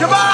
Come on!